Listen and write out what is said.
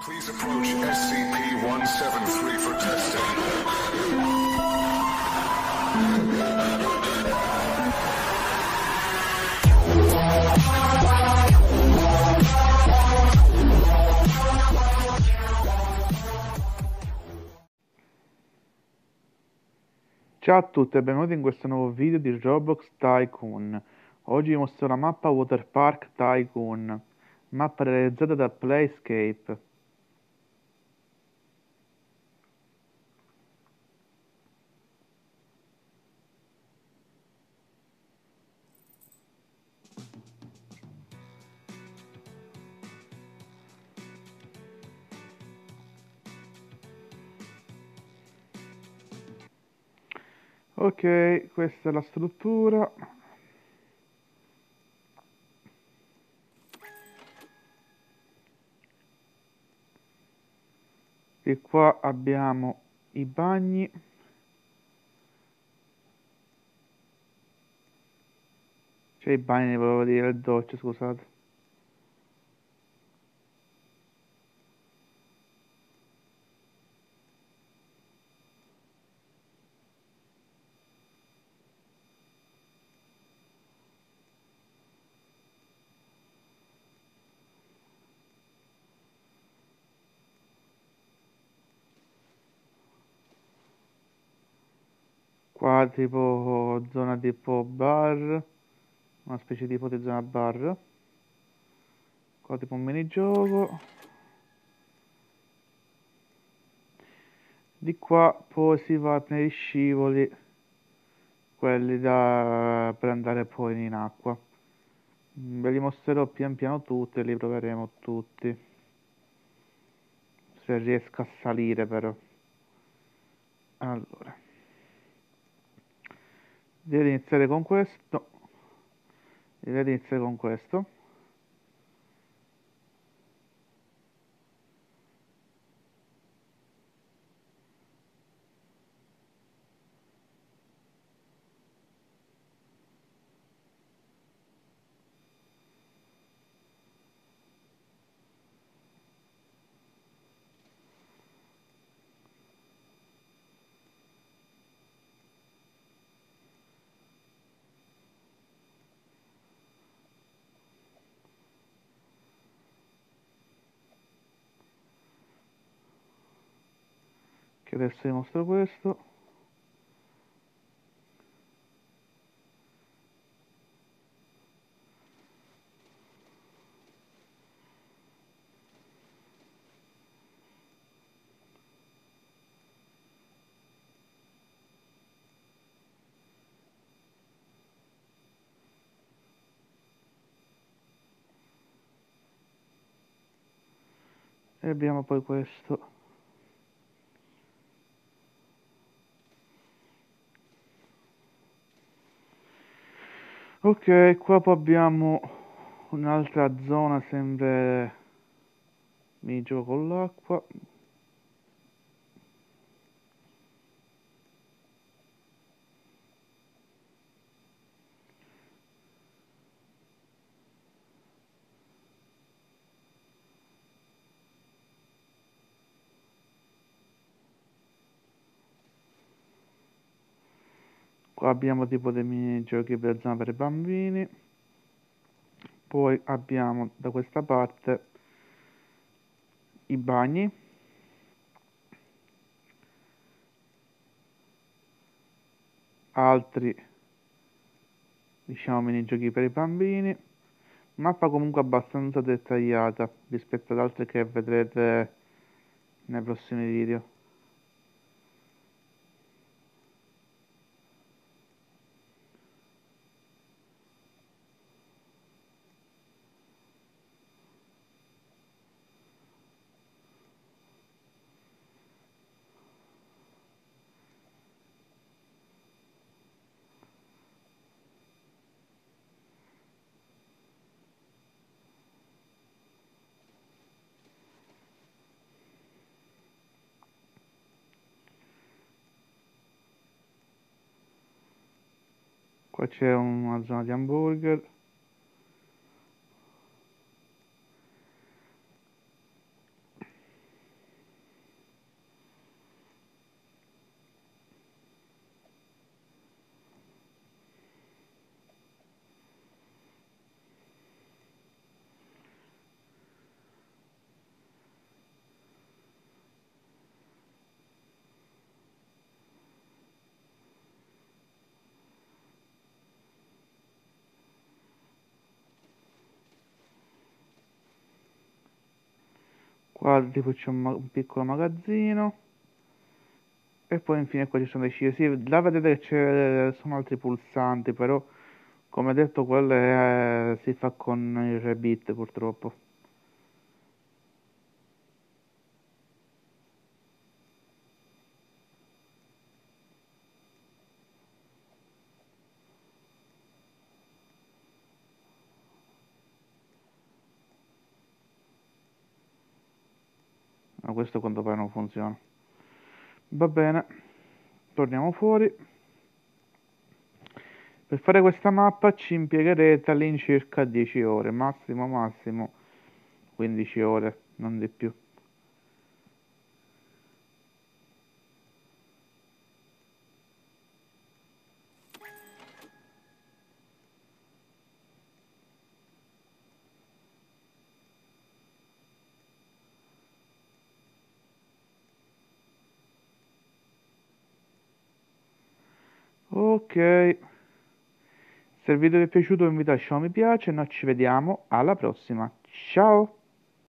Please approach SCP-173 for testing. Ciao a tutti e benvenuti in questo nuovo video di Roblox Tycoon. Oggi vi mostro la mappa Water Park Tycoon, mappa realizzata da Playscape. Ok, questa è la struttura. E qua abbiamo i bagni. Cioè i bagni, volevo dire, le docce, scusate. Qua tipo zona tipo bar, una specie tipo di zona bar. Qua tipo un minigioco. Di qua poi si va negli scivoli, quelli da per andare poi in acqua. Ve li mostrerò pian piano tutti e li proveremo tutti. Se riesco a salire però. Allora. Di iniziare con questo. Di iniziare con questo. Che adesso vi mostro questo. E abbiamo poi questo. Ok, qua poi abbiamo un'altra zona sempre mi gioco con l'acqua. Abbiamo tipo dei minigiochi per zona per i bambini. Poi abbiamo da questa parte i bagni. Altri diciamo minigiochi per i bambini. Mappa comunque abbastanza dettagliata rispetto ad altre che vedrete nei prossimi video. Qua c'è una zona di hamburger. Qua tipo c'è un, un, piccolo magazzino. E poi infine qua ci sono dei cigli sì, là vedete che ci sono altri pulsanti però come detto quello è, si fa con il rebit purtroppo ma questo quanto pare non funziona. Va bene torniamo fuori. Per fare questa mappa ci impiegherete all'incirca 10 ore massimo massimo 15 ore non di più ok. Se il video vi è piaciuto vi invito a lasciare un mi piace. Noi ci vediamo. Alla prossima. Ciao